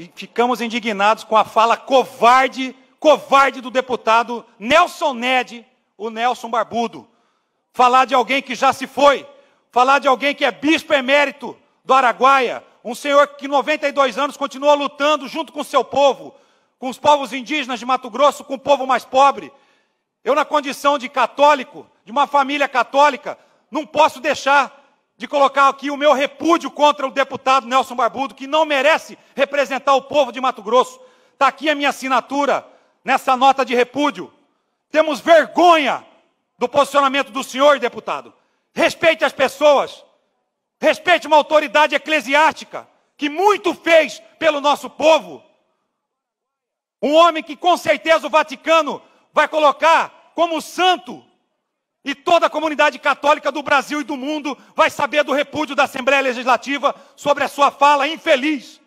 e ficamos indignados com a fala covarde, covarde do deputado Nelson Ned, o Nelson Barbudo. Falar de alguém que já se foi, falar de alguém que é bispo emérito do Araguaia, um senhor que 92 anos continua lutando junto com o seu povo, com os povos indígenas de Mato Grosso, com o povo mais pobre. Eu, na condição de católico, de uma família católica, não posso deixar de colocar aqui o meu repúdio contra o deputado Nelson Barbudo, que não merece representar o povo de Mato Grosso. Está aqui a minha assinatura nessa nota de repúdio. Temos vergonha do posicionamento do senhor, deputado. Respeite as pessoas. Respeite uma autoridade eclesiástica que muito fez pelo nosso povo. Um homem que com certeza o Vaticano vai colocar como santo e toda a comunidade católica do Brasil e do mundo vai saber do repúdio da Assembleia Legislativa sobre a sua fala infeliz.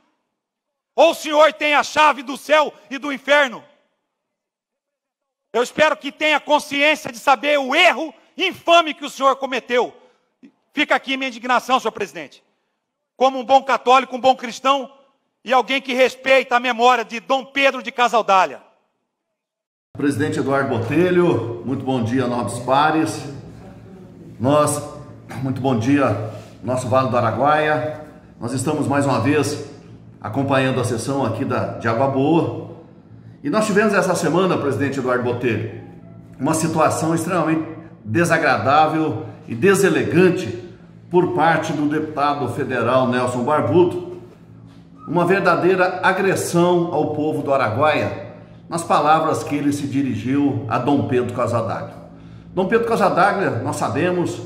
Ou o senhor tem a chave do céu e do inferno? Eu espero que tenha consciência de saber o erro infame que o senhor cometeu. Fica aqui minha indignação, senhor presidente. Como um bom católico, um bom cristão e alguém que respeita a memória de Dom Pedro de Casaldália. Presidente Eduardo Botelho, muito bom dia, nobres pares. Nós, muito bom dia, nosso Vale do Araguaia. Nós estamos mais uma vez acompanhando a sessão aqui da, de Água Boa. E nós tivemos essa semana, presidente Eduardo Botelho, uma situação extremamente desagradável e deselegante por parte do deputado federal Nelson Barbudo, uma verdadeira agressão ao povo do Araguaia nas palavras que ele se dirigiu a Dom Pedro Casadaglia. Dom Pedro Casadaglia, nós sabemos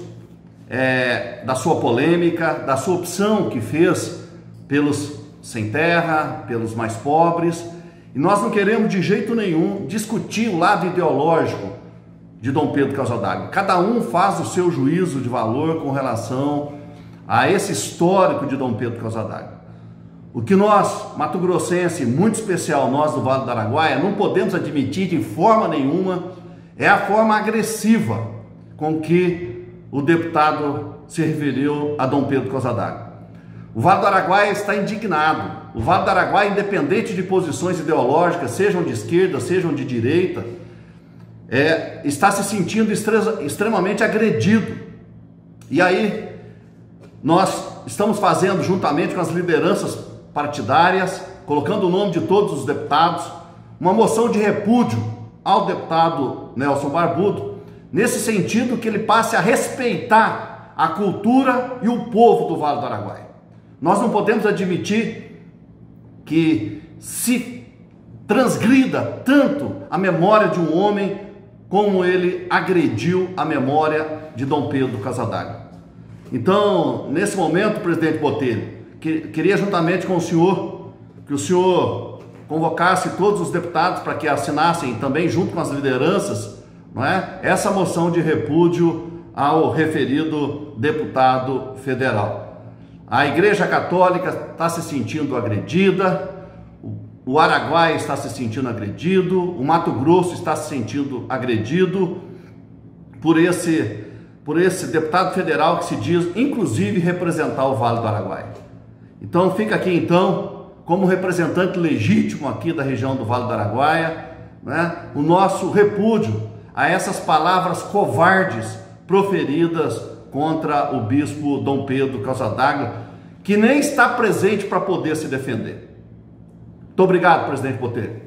é, da sua polêmica, da sua opção que fez pelos sem terra, pelos mais pobres, e nós não queremos de jeito nenhum discutir o lado ideológico de Dom Pedro Casadaglia. Cada um faz o seu juízo de valor com relação a esse histórico de Dom Pedro Casadaglia. O que nós, Mato Grossense, muito especial nós do Vale do Araguaia, não podemos admitir de forma nenhuma é a forma agressiva com que o deputado se referiu a Dom Pedro Casadaglia. O Vale do Araguaia está indignado. O Vale do Araguaia, independente de posições ideológicas, sejam de esquerda, sejam de direita, é, está se sentindo extremamente agredido. E aí, nós estamos fazendo, juntamente com as lideranças partidárias, colocando o nome de todos os deputados, uma moção de repúdio ao deputado Nelson Barbudo, nesse sentido que ele passe a respeitar a cultura e o povo do Vale do Araguaia. Nós não podemos admitir que se transgrida tanto a memória de um homem como ele agrediu a memória de Dom Pedro Casadaglia. Então, nesse momento, presidente Botelho, queria juntamente com o senhor que o senhor convocasse todos os deputados para que assinassem também junto com as lideranças, não é? Essa moção de repúdio ao referido deputado federal. A Igreja Católica está se sentindo agredida, o Araguaia está se sentindo agredido, o Mato Grosso está se sentindo agredido por esse por esse deputado federal que se diz inclusive representar o Vale do Araguaia. Então fica aqui então, como representante legítimo aqui da região do Vale do Araguaia, né, o nosso repúdio a essas palavras covardes proferidas contra o bispo Dom Pedro Casadaglia, que nem está presente para poder se defender. Muito obrigado, presidente Botelho.